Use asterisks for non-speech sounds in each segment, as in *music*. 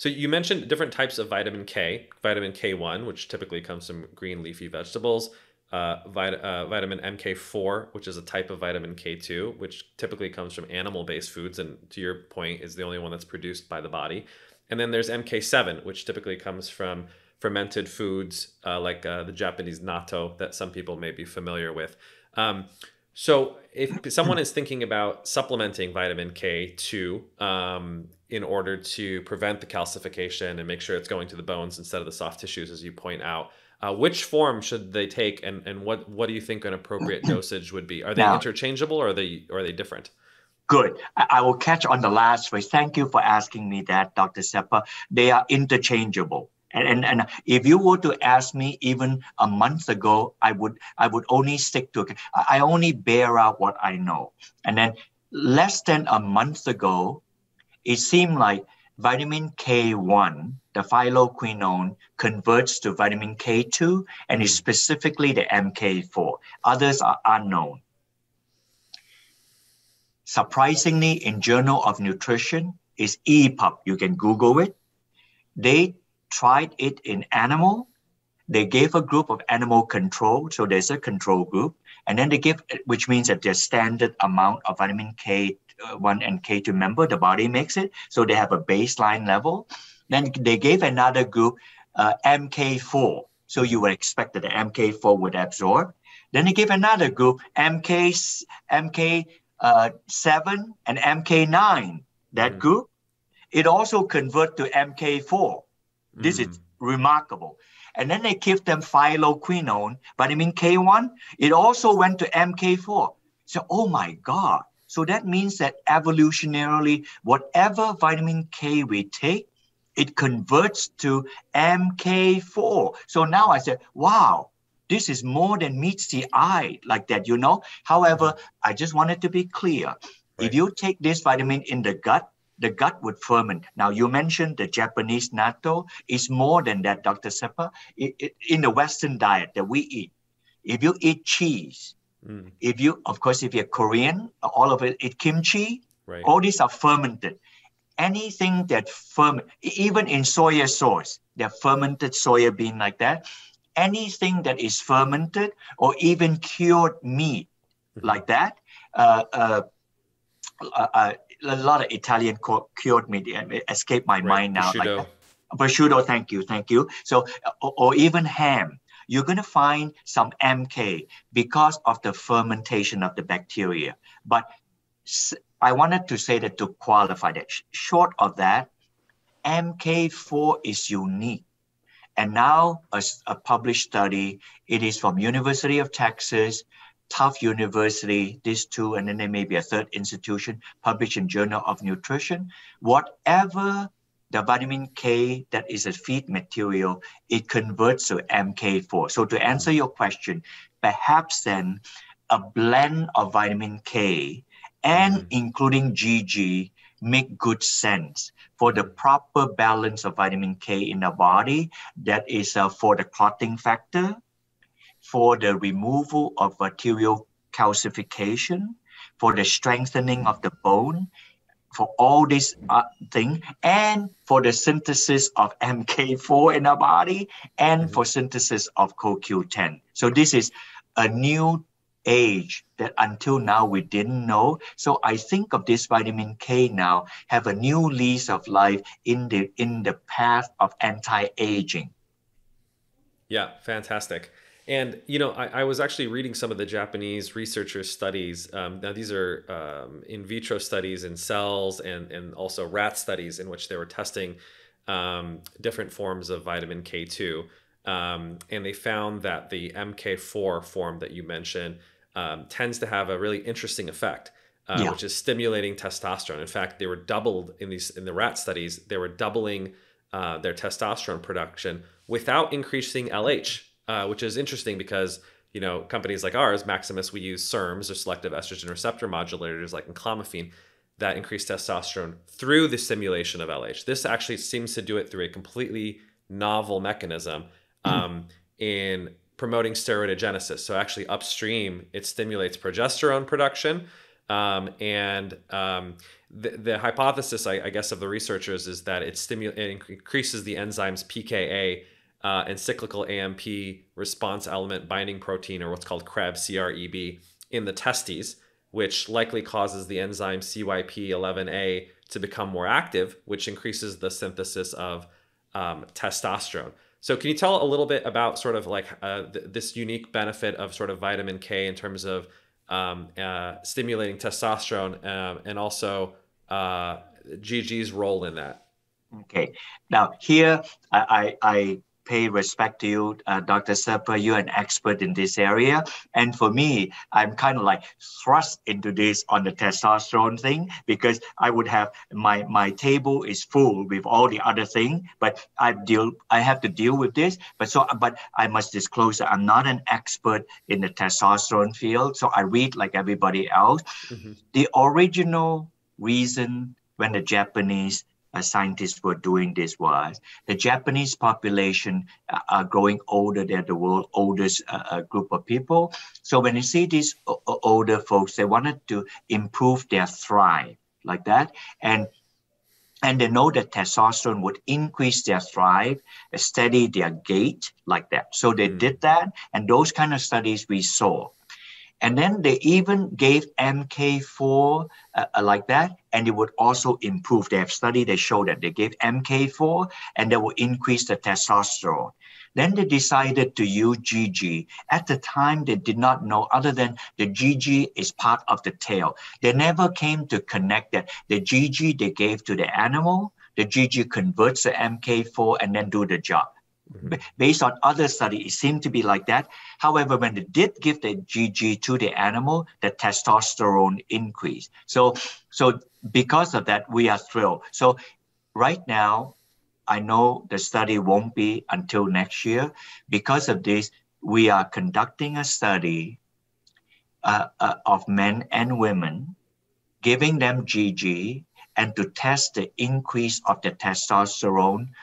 So you mentioned different types of vitamin K, vitamin K1, which typically comes from green leafy vegetables, uh, vit- uh, vitamin MK4, which is a type of vitamin K2, which typically comes from animal based foods. And to your point, is the only one that's produced by the body. And then there's MK7, which typically comes from fermented foods uh, like uh, the Japanese natto that some people may be familiar with. Um, so if someone is thinking about supplementing vitamin K2 um, in order to prevent the calcification and make sure it's going to the bones instead of the soft tissues, as you point out, uh, which form should they take, and, and what what do you think an appropriate *clears throat* dosage would be? Are they now, interchangeable, or are they or are they different? Good. I will catch on the last phrase. Thank you for asking me that, Dr. Sepah. They are interchangeable. And, and, and if you were to ask me even a month ago, I would I would only stick to I only bear out what I know. And then less than a month ago, it seemed like vitamin K1, the phylloquinone, converts to vitamin K2 and is specifically the MK4. Others are unknown. Surprisingly, in Journal of Nutrition is EPUB. You can Google it. They tried it in animal. They gave a group of animal control, so there's a control group, and then they give, which means that there's standard amount of vitamin K1 uh, and K2. Remember, the body makes it, so they have a baseline level. Then they gave another group uh, MK4, so you would expect that the MK4 would absorb. Then they gave another group MK MK uh, seven and MK9. That mm. group, it also convert to MK4. This mm. is remarkable. And then they give them phylloquinone, vitamin K1. It also went to MK4. So, oh my God. So that means that evolutionarily, whatever vitamin K we take, it converts to MK4. So now I said, wow, this is more than meets the eye like that, you know. However, I just wanted to be clear. Right. If you take this vitamin in the gut, the gut would ferment. Now, you mentioned the Japanese natto is more than that, Dr. Sepah. It, it, in the Western diet that we eat, if you eat cheese, mm. if you, of course, if you're Korean, all of it, eat kimchi, right. all these are fermented. Anything that ferment, even in soya sauce, they're fermented soya bean like that. Anything that is fermented or even cured meat mm-hmm. like that, uh, uh, uh, uh a lot of Italian cured meat escape my right. mind now. Prosciutto. Like prosciutto, thank you, thank you. So, or, or even ham, you're going to find some MK because of the fermentation of the bacteria. But I wanted to say that to qualify that, short of that, MK4 is unique. And now a, a published study, it is from University of Texas, Tufts University, these two, and then there may be a third institution published in Journal of Nutrition. Whatever the vitamin K that is a feed material, it converts to MK4. So to answer your question, perhaps then a blend of vitamin K and mm-hmm. including GG make good sense for the proper balance of vitamin K in the body that is uh, for the clotting factor for the removal of arterial calcification, for the strengthening of the bone, for all these uh, things, and for the synthesis of *laughs* MK4 in our body, and mm-hmm. for synthesis of CoQ10. So this is a new age that until now we didn't know. So I think of this vitamin K now have a new lease of life in the in the path of anti-aging. Yeah, fantastic. And you know, I, I, was actually reading some of the Japanese researchers' studies. Um, now, these are um, in vitro studies in cells and and also rat studies in which they were testing um, different forms of vitamin K two, um, and they found that the MK four form that you mentioned um, tends to have a really interesting effect. Uh, yeah. Which is stimulating testosterone. In fact, they were doubled in these in the rat studies. They were doubling uh, their testosterone production without increasing LH uh, which is interesting because you know companies like ours, Maximus, we use SERMs or selective estrogen receptor modulators like clomiphene that increase testosterone through the stimulation of LH. This actually seems to do it through a completely novel mechanism hmm. um, in promoting steroidogenesis. So actually upstream, it stimulates progesterone production. Um, and um, the, the hypothesis, I, I, guess, of the researchers is that it, stimu- it increases the enzymes PKA uh, and cyclical AMP response element binding protein, or what's called CREB, CREB, in the testes, which likely causes the enzyme CYP11A to become more active, which increases the synthesis of um, testosterone. So, can you tell a little bit about sort of like uh, th- this unique benefit of sort of vitamin K in terms of um, uh, stimulating testosterone um, and also uh, GG's role in that? Okay. Now, here I, I, I pay respect to you, uh, Dr. Sepah. You're an expert in this area. And for me, I'm kind of like thrust into this on the testosterone thing because I would have my my table is full with all the other thing, but I deal I have to deal with this. But so but I must disclose that I'm not an expert in the testosterone field. So I read like everybody else. Mm-hmm. The original reason when the Japanese uh, scientists were doing this was the Japanese population uh, are growing older They're the world oldest uh, uh group of people. So when you see these older folks, they wanted to improve their thrive like that, and and they know that testosterone would increase their thrive, steady their gait like that. So they mm. did that, and those kind of studies we saw. And then they even gave MK4 uh, uh, like that, and it would also improve. They have studied, they show that they gave MK4 and they will increase the testosterone. Then they decided to use GG. At the time, they did not know other than the GG is part of the tail. They never came to connect that the GG they gave to the animal, the GG converts the MK4 and then do the job. Mm-hmm. Based on other studies, it seemed to be like that. However, when they did give the GG to the animal, the testosterone increased. So, so because of that, we are thrilled. So, right now, I know the study won't be until next year. Because of this, we are conducting a study uh, uh, of men and women, giving them GG, and to test the increase of the testosterone to-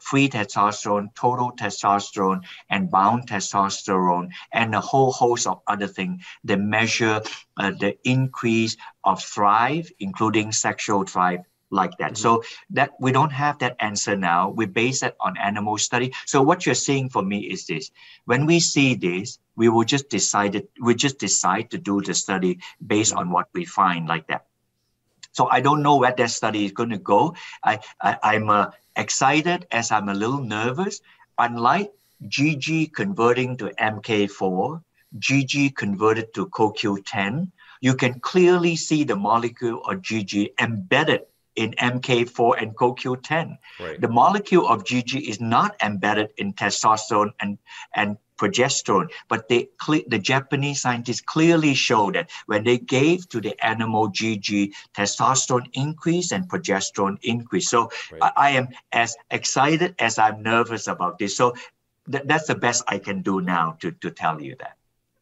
free testosterone, total testosterone, and bound testosterone, and a whole host of other things that measure uh, the increase of thrive, including sexual thrive like that. Mm-hmm. So that we don't have that answer now. We base it on animal study. So what you're saying for me is this: when we see this, we will just decide it, we just decide to do the study based mm-hmm. on what we find like that. So I don't know where that study is going to go. I, I am uh, excited as I'm a little nervous. Unlike GG converting to MK4, GG converted to CoQ10, you can clearly see the molecule of GG embedded in MK4 and CoQ10. Right. The molecule of GG is not embedded in testosterone and, and progesterone. But they the Japanese scientists clearly showed that when they gave to the animal GG, testosterone increase and progesterone increase. So right. I, I, am as excited as I'm nervous about this. So th- that's the best I can do now to, to tell you that.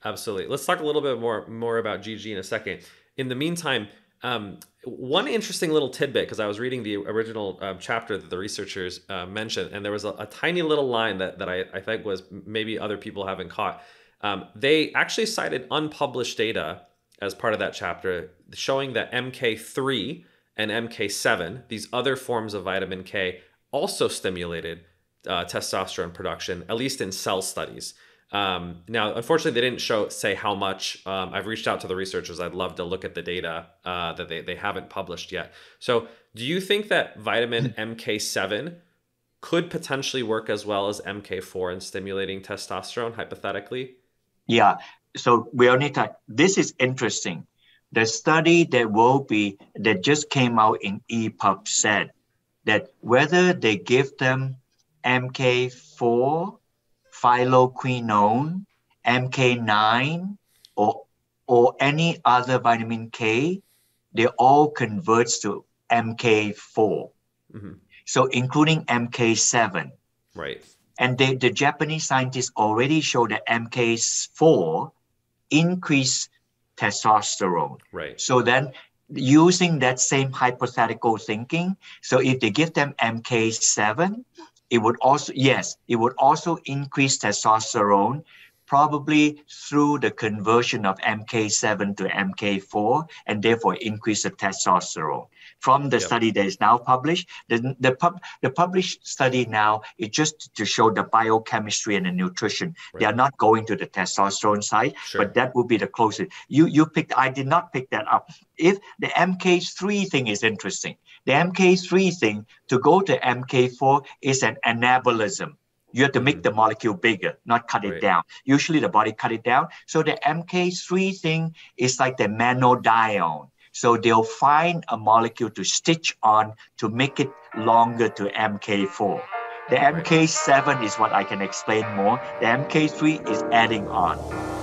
Absolutely. Let's talk a little bit more more about GG in a second. In the meantime, um, one interesting little tidbit, because I was reading the original uh, chapter that the researchers uh, mentioned, and there was a, a, tiny little line that, that I, I think was maybe other people haven't caught. Um, they actually cited unpublished data as part of that chapter showing that MK3 and MK7, these other forms of vitamin K, also stimulated uh, testosterone production, at least in cell studies. Um, now, unfortunately, they didn't show say how much. Um, I've reached out to the researchers. I'd love to look at the data uh, that they, they haven't published yet. So, do you think that vitamin *laughs* MK7 could potentially work as well as MK4 in stimulating testosterone, hypothetically? Yeah. So we only talk. This is interesting. The study that will be that just came out in EPUB said that whether they give them MK4 phylloquinone, MK9, or, or any other vitamin K, they all converts to MK4. Mm-hmm. So including MK7. Right. And they, the Japanese scientists already showed that MK4 increase testosterone. Right. So then using that same hypothetical thinking, so if they give them MK7, it would also, yes, it would also increase testosterone, probably through the conversion of MK7 to MK4, and therefore increase the testosterone. from the Yep. study that is now published. The, the, pub, the published study now is just to show the biochemistry and the nutrition. They are not going to the testosterone side, Sure. but that would be the closest. You you picked. I did not pick that up. If the MK3 thing is interesting, the MK3 thing to go to MK4 is an anabolism. You have to make the mm-hmm. molecule bigger, not cut it Right. down. Usually the body cut it down. So the MK3 thing is like the menadione. So they'll find a molecule to stitch on to make it longer to MK4. The MK7 is what I can explain more. The MK3 is adding on.